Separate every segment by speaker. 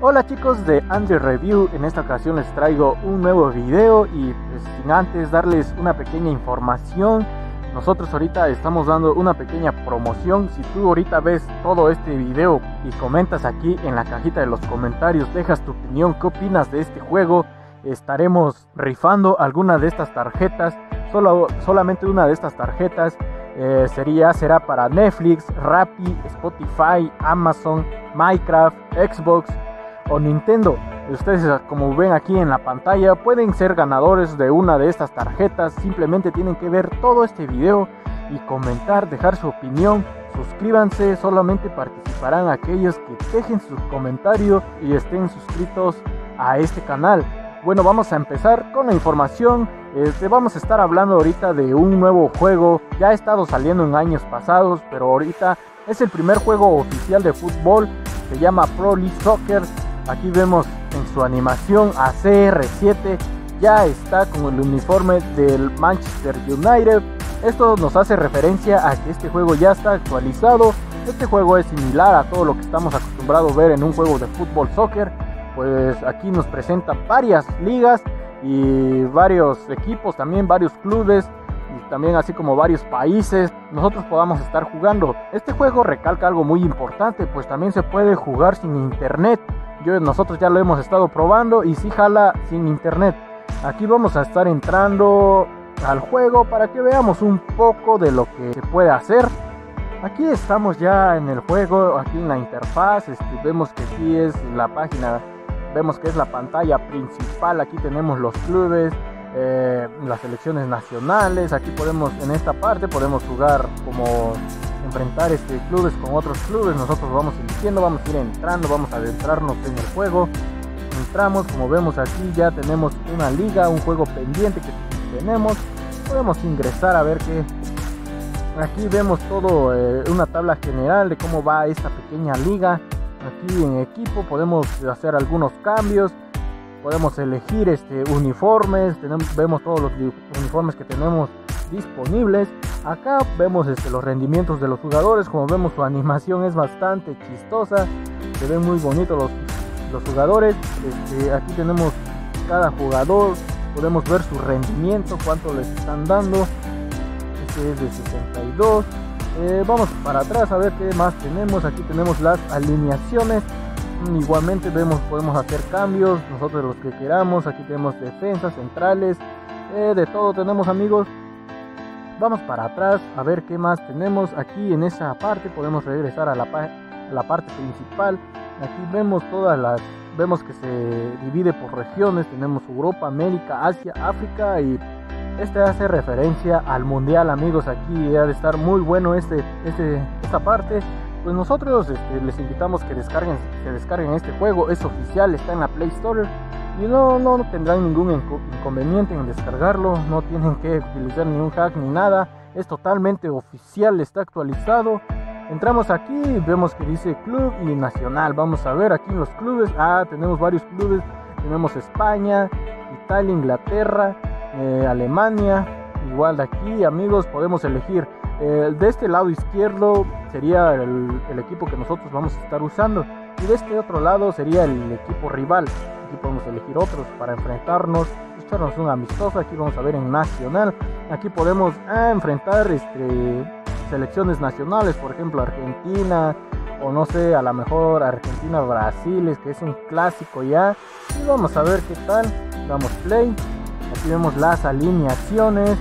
Speaker 1: Hola chicos de Android Review, en esta ocasión les traigo un nuevo video y pues, sin antes darles una pequeña información, nosotros ahorita estamos dando una pequeña promoción, si tú ahorita ves todo este video y comentas aquí en la cajita de los comentarios, dejas tu opinión, qué opinas de este juego, estaremos rifando alguna de estas tarjetas, solo, solamente una de estas tarjetas eh, sería, será para Netflix, Rappi, Spotify, Amazon, Minecraft, Xbox, o Nintendo. Ustedes como ven aquí en la pantalla pueden ser ganadores de una de estas tarjetas. Simplemente tienen que ver todo este video y comentar, dejar su opinión. Suscríbanse, solamente participarán aquellos que dejen su comentario y estén suscritos a este canal. Bueno, vamos a empezar con la información. Este, vamos a estar hablando ahorita de un nuevo juego. Ya ha estado saliendo en años pasados, pero ahorita es el primer juego oficial de fútbol. Se llama Pro League Soccer Aquí vemos en su animación a CR7 ya está con el uniforme del Manchester United. Esto nos hace referencia a que este juego ya está actualizado. Este juego es similar a todo lo que estamos acostumbrados a ver en un juego de fútbol soccer. Pues aquí nos presenta varias ligas y varios equipos, también varios clubes y también así como varios países nosotros podamos estar jugando. Este juego recalca algo muy importante, pues también se puede jugar sin internet nosotros ya lo hemos estado probando y si jala sin internet. Aquí vamos a estar entrando al juego para que veamos un poco de lo que se puede hacer. Aquí estamos ya en el juego, aquí en la interfaz, este, vemos que aquí es la página, vemos que es la pantalla principal, aquí tenemos los clubes, eh, las selecciones nacionales, aquí podemos, en esta parte podemos jugar como enfrentar este clubes con otros clubes. Nosotros vamos eligiendo, vamos a ir entrando, vamos a adentrarnos en el juego. Entramos, como vemos aquí ya tenemos una liga, un juego pendiente que tenemos. Podemos ingresar a ver que aquí vemos todo eh, una tabla general de cómo va esta pequeña liga. Aquí en equipo podemos hacer algunos cambios. Podemos elegir este uniformes, vemos todos los uniformes que tenemos disponibles. Acá vemos este, los rendimientos de los jugadores, como vemos su animación es bastante chistosa, se ven muy bonitos los, los jugadores. Este, aquí tenemos cada jugador, podemos ver su rendimiento, cuánto les están dando. Este es de 62. Eh, vamos para atrás a ver qué más tenemos. Aquí tenemos las alineaciones. Igualmente vemos, podemos hacer cambios, nosotros los que queramos. Aquí tenemos defensas, centrales, eh, de todo tenemos amigos. Vamos para atrás a ver qué más tenemos. Aquí en esa parte podemos regresar a la, la parte principal. Aquí vemos todas las vemos que se divide por regiones, tenemos Europa, América, Asia, África y este hace referencia al mundial amigos, aquí ha de estar muy bueno este, este, esta parte, pues nosotros este, les invitamos que descarguen, que descarguen este juego, es oficial, está en la Play Store y no, no tendrán ningún inconveniente en descargarlo, no tienen que utilizar ni un hack ni nada, es totalmente oficial, está actualizado. Entramos aquí vemos que dice club y nacional. Vamos a ver aquí en los clubes. Ah, tenemos varios clubes. Tenemos España, Italia, Inglaterra, eh, Alemania. Igual de aquí, amigos, podemos elegir. Eh, de este lado izquierdo sería el equipo que nosotros vamos a estar usando. Y de este otro lado sería el equipo rival aquí podemos elegir otros para enfrentarnos, echarnos un amistoso, aquí vamos a ver en nacional, aquí podemos ah, enfrentar este, selecciones nacionales, por ejemplo Argentina, o no sé, a lo mejor Argentina-Brasil, que es un clásico ya, y vamos a ver qué tal, damos play, aquí vemos las alineaciones,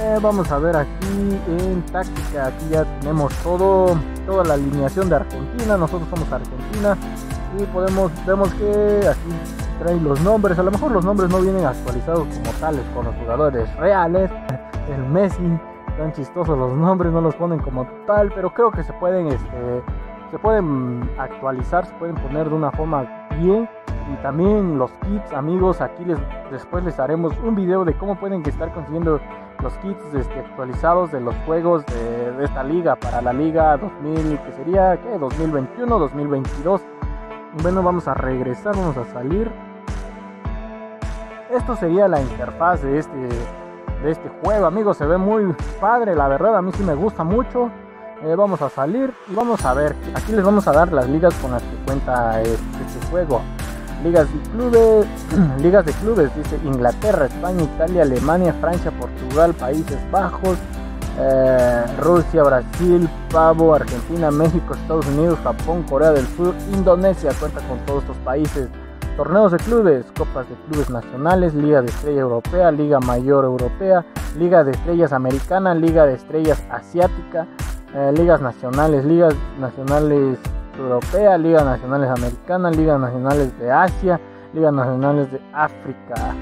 Speaker 1: eh, vamos a ver aquí en táctica, aquí ya tenemos todo, toda la alineación de Argentina, nosotros somos Argentina, y podemos, vemos que aquí traen los nombres, a lo mejor los nombres no vienen actualizados como tales con los jugadores reales, el Messi, tan chistosos los nombres, no los ponen como tal, pero creo que se pueden, este, se pueden actualizar, se pueden poner de una forma bien. Y también los kits, amigos, aquí les, después les haremos un video de cómo pueden estar consiguiendo los kits este, actualizados de los juegos de, esta liga para la liga 2000, que sería, ¿qué? 2021, 2022. Bueno, vamos a regresar, vamos a salir. Esto sería la interfaz de este, de este juego, amigos. Se ve muy padre, la verdad, a mí sí me gusta mucho. Eh, vamos a salir y vamos a ver. Aquí les vamos a dar las ligas con las que cuenta este juego. Ligas de clubes, ligas de clubes, dice Inglaterra, España, Italia, Alemania, Francia, Portugal, Países Bajos, eh, Rusia, Brasil, Pavo, Argentina, México, Estados Unidos, Japón, Corea del Sur, Indonesia cuenta con todos estos países. Torneos de clubes, copas de clubes nacionales, Liga de Estrella Europea, Liga Mayor Europea, Liga de Estrellas Americana, Liga de Estrellas Asiática, eh, Ligas Nacionales, Ligas Nacionales Europea, Ligas Nacionales Americana, Ligas Nacionales de Asia, Ligas Nacionales de África.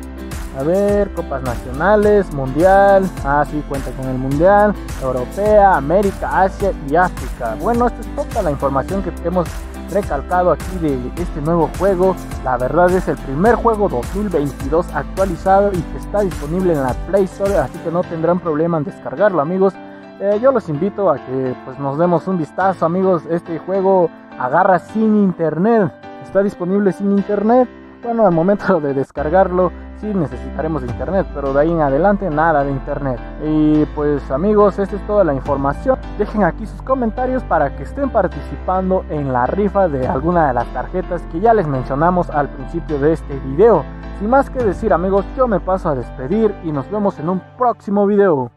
Speaker 1: A ver, copas nacionales, mundial, ah sí, cuenta con el mundial, europea, América, Asia y África. Bueno, esta es toda la información que hemos recalcado aquí de este nuevo juego. La verdad es el primer juego 2022 actualizado y que está disponible en la Play Store, así que no tendrán problema en descargarlo, amigos. Eh, yo los invito a que pues, nos demos un vistazo, amigos. Este juego agarra sin internet, está disponible sin internet. Bueno, al momento de descargarlo sí necesitaremos internet, pero de ahí en adelante nada de internet. Y pues amigos, esta es toda la información. Dejen aquí sus comentarios para que estén participando en la rifa de alguna de las tarjetas que ya les mencionamos al principio de este video. Sin más que decir amigos, yo me paso a despedir y nos vemos en un próximo video.